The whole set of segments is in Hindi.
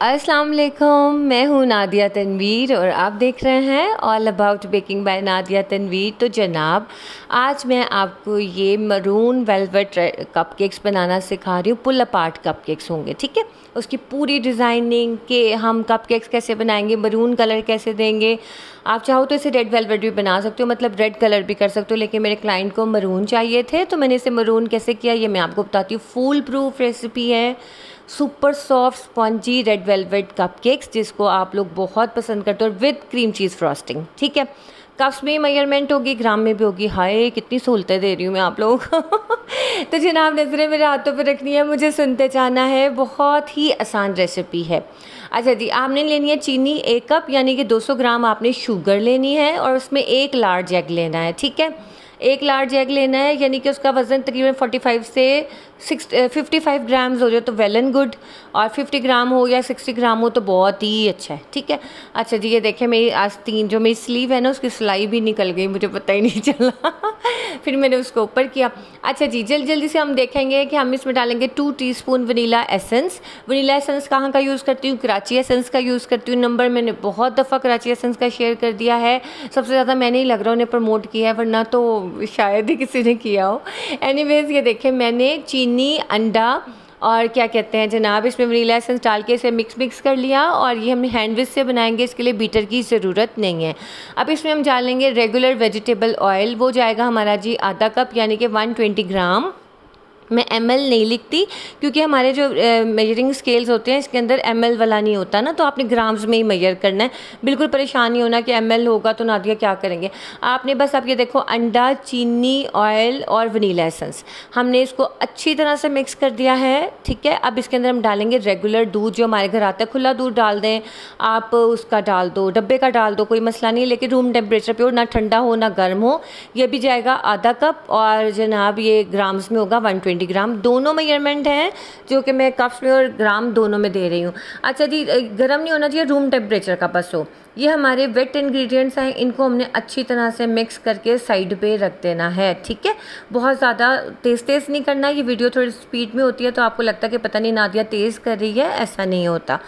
अस्सलाम वालेकुम मैं हूँ नादिया तनवीर और आप देख रहे हैं all about baking by Nadia Tanveer. तो जनाब, आज मैं आपको ये मरून वेलवेट कपकेक्स बनाना सिखा रही हूँ। पुल अपार्ट कपकेक्स होंगे, ठीक है? उसकी पूरी डिज़ाइनिंग के हम कपकेक्स कैसे बनाएँगे मरून कलर कैसे देंगे? आप चाहो तो इसे रेड वेलवेट भी बना सकते हो मतलब रेड कलर भी कर सकते हो, लेकिन मेरे क्लाइंट को मरून चाहिए थे तो मैंने इसे मरून कैसे किया, ये मैं आपको बताती हूँ। फूल प्रूफ रेसिपी है। Super soft spongy red velvet cupcakes जिसको आप लोग बहुत पसंद करते हो विद क्रीम चीज़ फ्रॉस्टिंग ठीक है? कप्स में मेज़रमेंट होगी ग्राम में भी होगी। हाय, कितनी सहूलतें दे रही हूँ मैं आप लोगों। लोग तो जनाब, नज़रें मेरे हाथों पर रखनी है, मुझे सुनते जाना है। बहुत ही आसान रेसिपी है। अच्छा जी, आपने लेनी है चीनी एक कप यानी कि 200 ग्राम आपने शुगर लेनी है और उसमें एक लार्ज एग लेना है, ठीक है? एक लार्ज एग लेना है, यानी कि उसका वज़न तकरीबन 45 से सिक्स फिफ्टी फाइव ग्राम्स हो जाए तो वेल एंड गुड और फिफ्टी ग्राम हो या सिक्सटी ग्राम हो तो बहुत ही अच्छा है, ठीक है? अच्छा जी, ये देखें मेरी आज तीन, जो मेरी स्लीव है ना, उसकी सिलाई भी निकल गई, मुझे पता ही नहीं चला। फिर मैंने उसको ऊपर किया। अच्छा जी, जल्दी जल्दी से हम देखेंगे कि हम इसमें डालेंगे two teaspoon vanilla essence vanilla essence कहाँ का यूज़ करती हूँ? कराची एसेंस का यूज़ करती हूँ। नंबर मैंने बहुत दफ़ा कराची एसेंस का शेयर कर दिया है। सबसे ज़्यादा मैंने ही लग रहा उन्हें प्रमोट किया है, वरना तो शायद ही किसी ने किया हो। एनी ये देखें मैंने चीन चीनी, अंडा और क्या कहते हैं जनाब, इसमें वनीला एसेंस डाल के इसे मिक्स मिक्स कर लिया और ये हम हैंडविच से बनाएँगे, इसके लिए बीटर की ज़रूरत नहीं है। अब इसमें हम डालेंगे रेगुलर वेजिटेबल ऑयल वो जाएगा हमारा जी आधा कप यानी कि 120 ग्राम मैं एमएल नहीं लिखती, क्योंकि हमारे जो मेजरिंग स्केल्स होते हैं, इसके अंदर एमएल वाला नहीं होता ना तो आपने ग्राम्स में ही मेजर करना है। बिल्कुल परेशान नहीं होना कि एमएल होगा तो नादिया क्या करेंगे। आपने बस आप ये देखो, अंडा, चीनी ऑयल और वनीला एसेंस हमने इसको अच्छी तरह से मिक्स कर दिया है, ठीक है? अब इसके अंदर हम डालेंगे रेगुलर दूध, जो हमारे घर आता है, खुला दूध डाल दें। आप उसका डाल दो, डब्बे का डाल दो, कोई मसला नहीं, लेकिन रूम टेम्परेचर पे हो, ना ठंडा हो, ना गर्म हो, ये भी जाएगा आधा कप और जनाब ये ग्राम्स में होगा वन ट्वेंटी ग्राम दोनों मेज़रमेंट हैं, जो कि मैं कप्स में और ग्राम दोनों में दे रही हूँ। अच्छा जी गर्म नहीं होना चाहिए रूम टेम्परेचर का बस हो। ये हमारे वेट इंग्रेडिएंट्स हैं, इनको हमने अच्छी तरह से मिक्स करके साइड पे रख देना है, ठीक है? बहुत ज़्यादा तेज़ तेज़ नहीं करना ये वीडियो थोड़ी स्पीड में होती है तो आपको लगता है कि पता नहीं नादिया तेज़ कर रही है, ऐसा नहीं होता।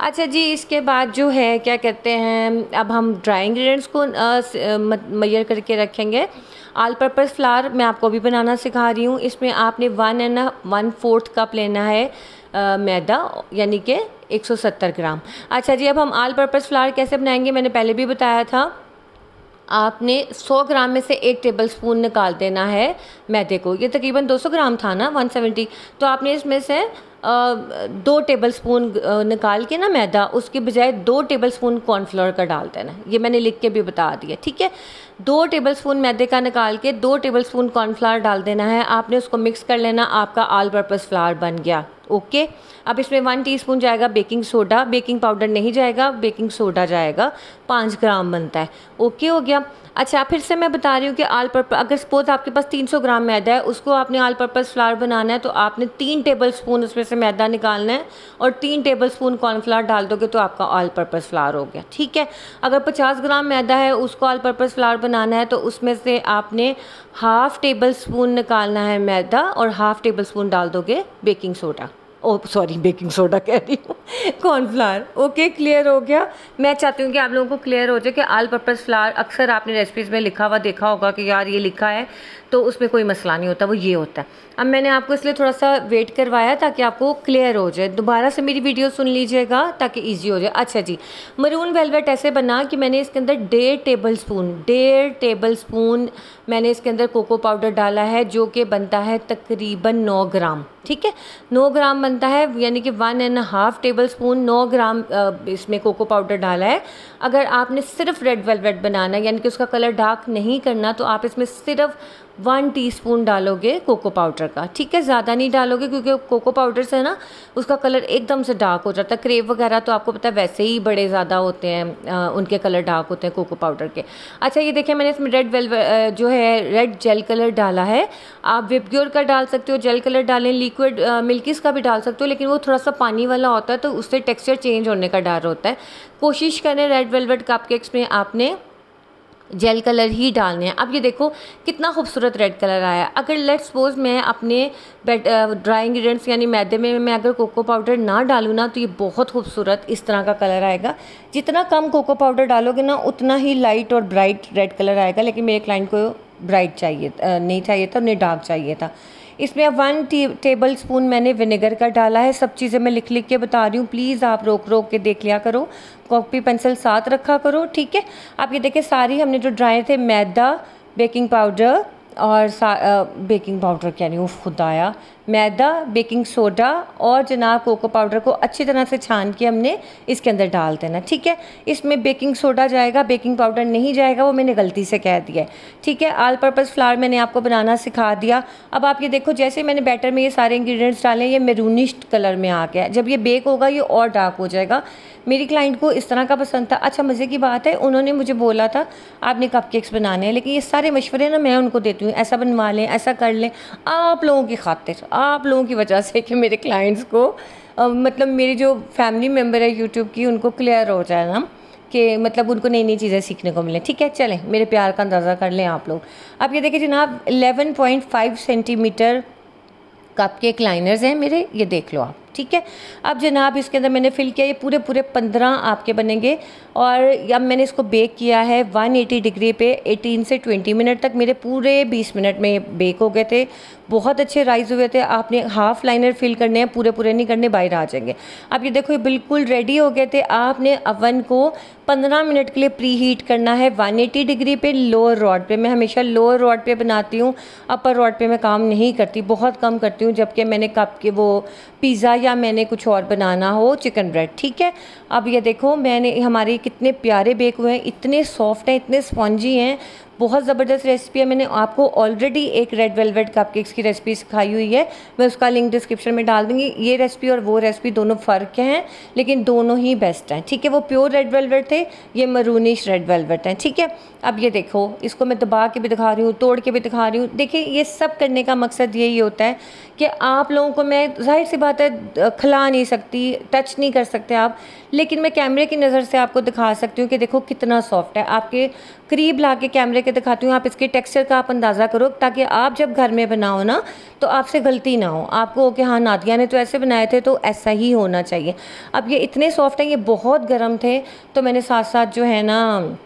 अच्छा जी, इसके बाद जो है, क्या कहते हैं, अब हम ड्राई इंग्रेडिएंट्स को मैयर करके रखेंगे। आल पर्पज़ फ्लावर मैं आपको भी बनाना सिखा रही हूँ। इसमें आपने one and one fourth cup लेना है आ, मैदा यानी कि 170 ग्राम। अच्छा जी अब हम आल पर्पज़ फ्लावर कैसे बनाएँगे? मैंने पहले भी बताया था। आपने 100 ग्राम में से एक टेबल स्पून निकाल देना है मैदे को। ये तकरीबन 200 ग्राम था ना 170 तो आपने इसमें से दो टेबल स्पून निकाल के ना मैदा उसके बजाय दो टेबल स्पून कॉर्नफ्लोर का डाल देना ये मैंने लिख के भी बता दिया ठीक है? दो टेबल स्पून मैदे का निकाल के दो टेबल स्पून कॉर्नफ्लावर डाल देना है। आपने उसको मिक्स कर लेना, आपका आल पर्पज़ फ्लावर बन गया। ओके अब इसमें वन टीस्पून जाएगा बेकिंग सोडा बेकिंग पाउडर नहीं जाएगा बेकिंग सोडा जाएगा। पाँच ग्राम बनता है। ओके हो गया? अच्छा फिर से मैं बता रही हूँ कि आल पर्पज अगर सपोज़ आपके पास 300 ग्राम मैदा है, उसको आपने आल पर्पज़ फ्लावर बनाना है तो आपने तीन टेबल स्पून उसमें से मैदा निकालना है और तीन टेबल स्पून कॉर्नफ्लावर डाल दोगे तो आपका आल पर्पज़ फ्लावर हो गया। ठीक है? अगर 50 ग्राम मैदा है, उसको आल पर्पज़ फ्लावर बनाना है तो उसमें से आपने हाफ़ टेबल स्पून निकालना है मैदा और हाफ़ टेबल स्पून डाल दोगे baking soda. Oh sorry baking soda कह रही हूँ। कॉर्नफ्लावर ओके क्लियर हो गया। मैं चाहती हूँ कि आप लोगों को क्लियर हो जाए कि आल पर्पज़ फ्लावर अक्सर आपने रेसिपीज़ में लिखा हुआ देखा होगा कि यार ये लिखा है तो उसमें कोई मसला नहीं होता, वो ये होता है। अब मैंने आपको इसलिए थोड़ा सा वेट करवाया ताकि आपको क्लियर हो जाए। दोबारा से मेरी वीडियो सुन लीजिएगा ताकि ईजी हो जाए। अच्छा जी मरून वेलवेट ऐसे बना कि मैंने इसके अंदर डेढ़ टेबल स्पून डेढ़ टेबल स्पून मैंने इसके अंदर कोको पाउडर डाला है, जो कि बनता है तकरीबन नौ ग्राम, ठीक है? नौ ग्राम बनता है, यानी कि one and half tablespoon नौ ग्राम इसमें कोको पाउडर डाला है। अगर आपने सिर्फ़ रेड वेलवेट बनाना, यानी कि उसका कलर डार्क नहीं करना तो आप इसमें सिर्फ़ वन टीस्पून डालोगे कोको पाउडर का। ठीक है ज़्यादा नहीं डालोगे क्योंकि कोको पाउडर से ना उसका कलर एकदम से डार्क हो जाता है। क्रेव वगैरह तो आपको पता है वैसे ही बड़े ज़्यादा होते हैं आ, उनके कलर डार्क होते हैं कोको पाउडर के। अच्छा ये देखें मैंने इसमें रेड वेल जो है रेड जेल कलर डाला है। आप विपग्योर का डाल सकते हो जेल कलर डालें लिक्विड मिल्कीस का भी डाल सकते हो लेकिन वो थोड़ा सा पानी वाला होता है तो उससे टेक्स्चर चेंज होने का डर होता है। कोशिश करें रेड वेलवेट कप में आपने जेल कलर ही डालने हैं। अब ये देखो, कितना खूबसूरत रेड कलर आया। अगर लेट सपोज़ मैं अपने ड्राई इंग्रीडियंट्स यानी मैदे में मैं अगर कोको पाउडर ना डालूँ ना तो ये बहुत खूबसूरत इस तरह का कलर आएगा। जितना कम कोको पाउडर डालोगे ना, उतना ही लाइट और ब्राइट रेड कलर आएगा। लेकिन मेरे क्लाइंट को ब्राइट चाहिए नहीं चाहिए था, उन्हें डार्क चाहिए था। इसमें वन टेबल स्पून मैंने विनेगर का डाला है। सब चीज़ें मैं लिख लिख के बता रही हूँ। प्लीज़ आप रोक रोक के देख लिया करो। कॉपी पेंसिल साथ रखा करो, ठीक है? आप ये देखें, सारी हमने जो ड्राए थे, मैदा बेकिंग पाउडर और बेकिंग पाउडर क्या नहीं वो खुद आया। मैदा, बेकिंग सोडा और जनाब कोको पाउडर को अच्छी तरह से छान के हमने इसके अंदर डाल देना, ठीक है? इसमें बेकिंग सोडा जाएगा, बेकिंग पाउडर नहीं जाएगा, वो मैंने गलती से कह दिया है, ठीक है? आल पर्पज़ फ्लावर मैंने आपको बनाना सिखा दिया। अब आप ये देखो, जैसे मैंने बैटर में ये सारे इंग्रेडिएंट्स डाले, ये मेरूनिस्ट कलर में आ गया जब ये बेक होगा, ये और डार्क हो जाएगा। मेरी क्लाइंट को इस तरह का पसंद था। अच्छा मज़े की बात है, उन्होंने मुझे बोला था, आपने कप केक्स बनाने हैं, लेकिन ये सारे मशवरे ना, मैं उनको देती हूँ। ऐसा बनवा लें, ऐसा कर लें, आप लोगों की खातिर। आप लोगों की वजह से कि मेरे क्लाइंट्स को मतलब मेरी जो फैमिली मेंबर है यूट्यूब की, उनको क्लियर हो जाए ना, कि मतलब उनको नई नई चीज़ें सीखने को मिले। ठीक है, चलें, मेरे प्यार का अंदाज़ा कर लें आप लोग। आप ये देखिए जनाब 11.5 सेंटीमीटर कप के लाइनर्स हैं मेरे, ये देख लो आप। ठीक है? अब जनाब, इसके अंदर मैंने फिल किया, ये पूरे पूरे पंद्रह आपके बनेंगे। और अब मैंने इसको बेक किया है 180 डिग्री पे 18 से 20 मिनट तक। मेरे पूरे 20 मिनट में बेक हो गए थे। बहुत अच्छे राइस हुए थे। आपने हाफ़ लाइनर फिल करने हैं, पूरे पूरे नहीं करने, बाहर आ जाएँगे। अब ये देखो, ये बिल्कुल रेडी हो गए थे। आपने अवन को 15 मिनट के लिए प्री हीट करना है 180 डिग्री पे लोअर रॉड पे। मैं हमेशा लोअर रॉड पे बनाती हूँ। अपर रॉड पे मैं काम नहीं करती, बहुत कम करती हूँ, जबकि मैंने कप के वो पिज़्ज़ा या मैंने कुछ और बनाना हो, चिकन ब्रेड, ठीक है? अब ये देखो, मैंने, हमारे कितने प्यारे बेक हुए हैं, इतने सॉफ्ट हैं, इतने स्पॉन्जी हैं बहुत ज़बरदस्त रेसिपी है। मैंने आपको ऑलरेडी एक रेड वेलवेट कपकेक्स की रेसिपी सिखाई हुई है। मैं उसका लिंक डिस्क्रिप्शन में डाल दूँगी। ये रेसिपी और वो रेसिपी दोनों फ़र्क हैं, लेकिन दोनों ही बेस्ट हैं। ठीक है, वो प्योर रेड वेलवेट थे, ये मरूनिश रेड वेलवेट हैं। ठीक है, अब ये देखो, इसको मैं दबा के भी दिखा रही हूँ, तोड़ के भी दिखा रही हूँ। देखिए, ये सब करने का मकसद यही होता है कि आप लोगों को मैं, ज़ाहिर सी बात है, खिला नहीं सकती टच नहीं कर सकते आप, लेकिन मैं कैमरे की नज़र से आपको दिखा सकती हूँ कि देखो कितना सॉफ्ट है। आपके करीब ला के कैमरे के दिखाती हूँ। आप इसके टेक्सचर का आप अंदाज़ा करो ताकि आप जब घर में बनाओ ना तो आपसे गलती ना हो। आपको कि हाँ नादिया ने तो ऐसे बनाए थे तो ऐसा ही होना चाहिए। अब ये इतने सॉफ्ट हैं, ये बहुत गर्म थे तो मैंने साथ साथ जो है ना,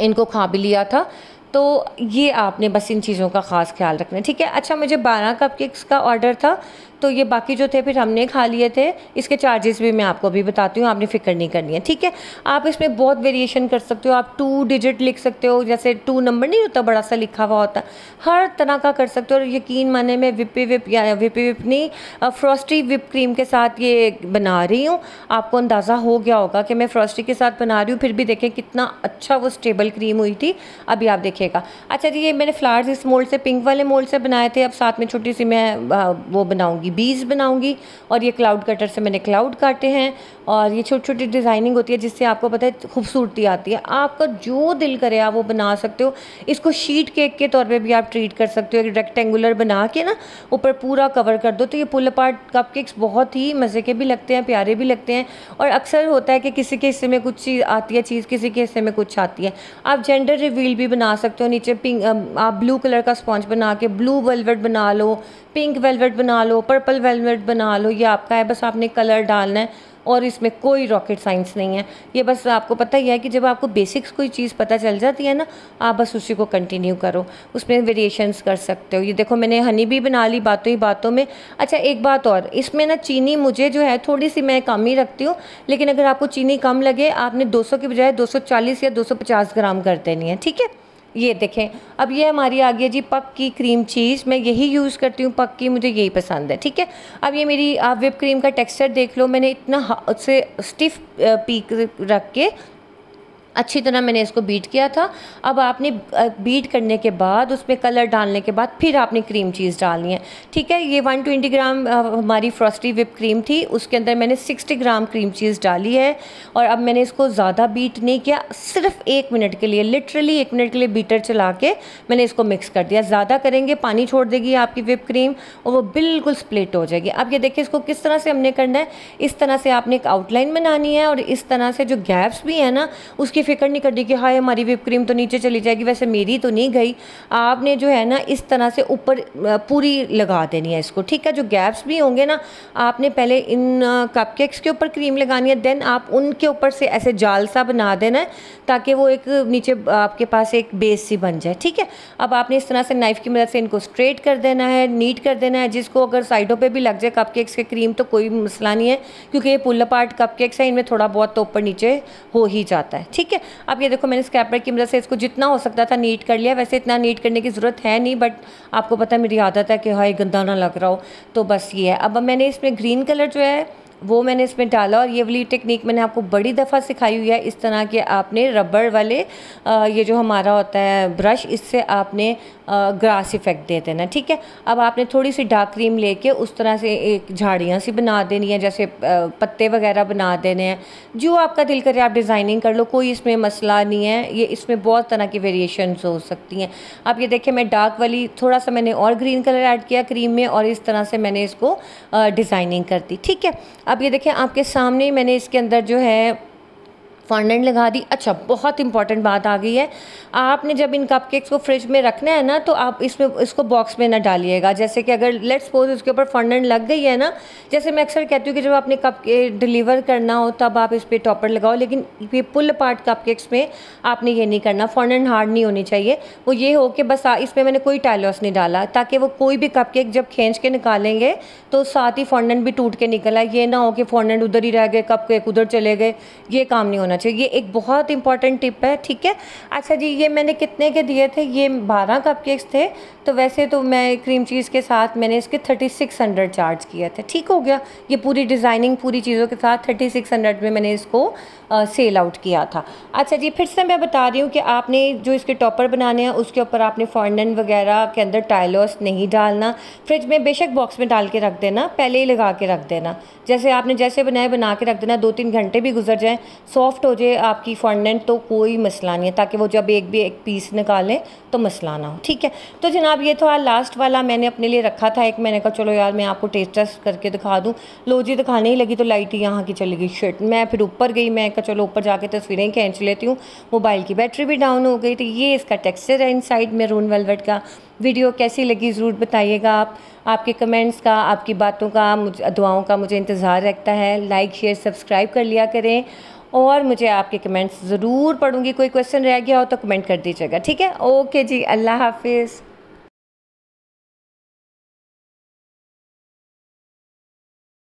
इनको खा भी लिया था। तो ये आपने बस इन चीज़ों का ख़ास ख्याल रखना ठीक है अच्छा मुझे बारह कप केक्स का ऑर्डर था। तो ये बाकी जो थे, फिर हमने खा लिए थे। इसके चार्जेस भी मैं आपको अभी बताती हूँ, आपने फ़िक्र नहीं करनी है, ठीक है? आप इसमें बहुत वेरिएशन कर सकते हो, आप टू डिजिट लिख सकते हो, जैसे टू नंबर नहीं होता, बड़ा सा लिखा हुआ होता, हर तरह का कर सकते हो। और यकीन माने मैं विपी विप या विपी विप नहीं फ्रॉस्टी विप क्रीम के साथ ये बना रही हूँ। आपको अंदाज़ा हो गया होगा कि मैं फ्रॉस्टी के साथ बना रही हूँ, फिर भी देखें कितना अच्छा वो स्टेबल क्रीम हुई थी, अभी आप देखिएगा। अच्छा जी, ये मैंने फ्लावर्स इस मोल्ड से पिंक वाले मोल्ड से बनाए थे, अब साथ में छोटी सी मैं वो बनाऊँगी बीज बनाऊँगी और ये क्लाउड कटर से मैंने क्लाउड काटे हैं। और ये छोटी छोटी डिज़ाइनिंग होती है जिससे आपको पता है खूबसूरती आती है। आपका जो दिल करे आप वो बना सकते हो। इसको शीट केक के तौर पे भी आप ट्रीट कर सकते हो। एक रेक्टेंगुलर बना के ना, ऊपर पूरा कवर कर दो। तो ये पुल अपार्ट कप बहुत ही मज़े के भी लगते हैं, प्यारे भी लगते हैं। और अक्सर होता है कि किसी के हिस्से में कुछ चीज़ आती है, चीज़ किसी के हिस्से में कुछ आती है। आप जेंडर रिवील भी बना सकते हो। नीचे पिंक आप ब्लू कलर का स्पॉन्ज बना के ब्लू वेलवेट बना लो पिंक वेलवेट बना लो पर्पल वेलवेट बना लो। ये आपका है, बस आपने कलर डालना है। और इसमें कोई रॉकेट साइंस नहीं है। ये बस आपको पता ही है कि जब आपको बेसिक्स कोई चीज़ पता चल जाती है ना, आप बस उसी को कंटिन्यू करो। उसमें वेरिएशंस कर सकते हो। ये देखो, मैंने हनी भी बना ली बातों ही बातों में। अच्छा एक बात और, इसमें ना चीनी मुझे जो है थोड़ी सी मैं कम ही रखती हूँ, लेकिन अगर आपको चीनी कम लगे, आपने 200 के बजाय 240 या 250 ग्राम कर देनी है, ठीक है? ये देखें। अब ये हमारी आ गई जी पक की क्रीम चीज़ मैं यही यूज़ करती हूँ पक की, मुझे यही पसंद है, ठीक है? अब ये मेरी, आप विप क्रीम का टेक्सचर देख लो। मैंने इतना से स्टिफ पीक रख के अच्छी तरह मैंने इसको बीट किया था। अब आपने बीट करने के बाद उसमें कलर डालने के बाद फिर आपने क्रीम चीज़ डालनी है। ठीक है, ये 120 ग्राम हमारी फ्रॉस्टी विप क्रीम थी। उसके अंदर मैंने 60 ग्राम क्रीम चीज़ डाली है और अब मैंने इसको ज़्यादा बीट नहीं किया। सिर्फ़ एक मिनट के लिए लिटरली एक मिनट के लिए बीटर चला के मैंने इसको मिक्स कर दिया। ज़्यादा करेंगे, पानी छोड़ देगी आपकी विप क्रीम और वो बिल्कुल स्प्लिट हो जाएगी। अब ये देखिए, इसको किस तरह से हमने करना है। इस तरह से आपने एक आउटलाइन बनानी है और इस तरह से जो गैप्स भी हैं ना, उसकी फ़िक्र नहीं करनी कि हाय, हमारी विप क्रीम तो नीचे चली जाएगी। वैसे मेरी तो नहीं गई। आपने जो है ना, इस तरह से ऊपर पूरी लगा देनी है इसको, ठीक है? जो गैप्स भी होंगे ना, आपने पहले इन कपकेक्स के ऊपर क्रीम लगानी है देन आप उनके ऊपर से ऐसे जाल सा बना देना है, ताकि वो एक नीचे, आपके पास एक बेस सी बन जाए, ठीक है? अब आपने इस तरह से नाइफ़ की मदद से इनको स्ट्रेट कर देना है नीट कर देना है, जिसको अगर साइडों पे भी लग जाए कपकेक्स के क्रीम तो कोई मसला नहीं है, क्योंकि ये पुल पार्ट कपकेक्स है, इनमें थोड़ा बहुत तो ऊपर नीचे हो ही जाता है, ठीक है? अब ये देखो, मैंने स्क्रैपर की मदद से इसको जितना हो सकता था नीट कर लिया। वैसे इतना नीट करने की ज़रूरत है नहीं बट आपको पता मेरी आदत है कि हाँ गंदा ना लग रहा हो। तो बस ये है। अब मैंने इसमें ग्रीन कलर जो है, वो मैंने इसमें डाला और ये वाली टेक्निक मैंने आपको बड़ी दफ़ा सिखाई हुई है। इस तरह के आपने रबड़ वाले ये जो हमारा होता है ब्रश इससे आपने ग्रास इफ़ेक्ट दे देना, ठीक है? अब आपने थोड़ी सी डार्क क्रीम लेके उस तरह से एक झाड़ियाँ सी बना देनी है, जैसे पत्ते वगैरह बना देने हैं। जो आपका दिल करे आप डिज़ाइनिंग कर लो, कोई इसमें मसला नहीं है। ये इसमें बहुत तरह की वेरिएशन हो सकती हैं। अब ये देखिए, मैं डार्क वाली थोड़ा सा मैंने और ग्रीन कलर ऐड किया क्रीम में और इस तरह से मैंने इसको डिज़ाइनिंग कर दी, ठीक है? अब ये देखें आपके सामने मैंने इसके अंदर जो है फॉन्डेंट लगा दी। अच्छा बहुत इंपॉर्टेंट बात आ गई है। आपने जब इन कपकेक्स को फ्रिज में रखना है ना तो आप इसमें, इसको बॉक्स में ना डालिएगा। जैसे कि अगर लेट सपोज़ उसके ऊपर फॉन्डेंट लग गई है ना, जैसे मैं अक्सर कहती हूँ कि जब आपने कप डिलीवर करना हो, तब आप इस पर टॉपर लगाओ, लेकिन ये पुल पार्ट कपकेक्स में आपने ये नहीं करना। फॉन्डेंट हार्ड नहीं होनी चाहिए। वो ये हो कि बस इसमें मैंने कोई टाइलॉस नहीं डाला, ताकि वो कोई भी कपकेक जब खींच के निकालेंगे तो साथ ही फॉन्डेंट भी टूट के निकला। ये ना हो कि फॉन्डेंट उधर ही रह गए कपकेक उधर चले गए। ये काम नहीं होना होना चाहिए। ये एक बहुत इंपॉर्टेंट टिप है, ठीक है? अच्छा जी, ये मैंने कितने के दिए थे? ये बारह कप थे तो वैसे तो मैं क्रीम चीज़ के साथ मैंने इसके थर्टी सिक्स हंड्रेड चार्ज किया था। ठीक हो गया। ये पूरी डिज़ाइनिंग पूरी चीज़ों के साथ थर्टी सिक्स हंड्रेड में मैंने इसको सेल आउट किया था। अच्छा जी, फिर से मैं बता रही हूँ कि आपने जो इसके टॉपर बनाने हैं, उसके ऊपर आपने फॉन्डन वगैरह के अंदर टाइलोस नहीं डालना। फ्रिज में बेशक बॉक्स में डाल के रख देना, पहले ही लगा के रख देना। जैसे आपने जैसे बनाए बना के रख देना दो तीन घंटे भी गुजर जाएँ सॉफ्ट हो जाए आपकी फॉन्डेंट तो कोई मसला नहीं है। ताकि वो जब एक भी एक पीस निकालें तो मसला ना हो। ठीक है? तो जनाब, ये तो लास्ट वाला, मैंने अपने लिए रखा था एक। मैंने कहा, चलो यार, मैं आपको टेस्ट टेस्ट करके दिखा दूँ। लो जी, दिखाने ही लगी तो लाइट यहाँ की चली गई। शर्ट मैं फिर ऊपर गई, मैं चलो ऊपर जाके तस्वीरें खींच लेती हूँ। मोबाइल की बैटरी भी डाउन हो गई तो ये इसका टेक्सचर है इन साइड में रून वेलवेट का। वीडियो कैसी लगी ज़रूर बताइएगा आप। आपके कमेंट्स का, आपकी बातों का, मुझे, दुआओं का मुझे इंतज़ार रखता है। लाइक शेयर सब्सक्राइब कर लिया करें और मुझे आपके कमेंट्स ज़रूर पढ़ूँगी। कोई क्वेश्चन रह गया हो तो कमेंट कर दीजिएगा, ठीक है? ओके जी, अल्लाह हाफिज़।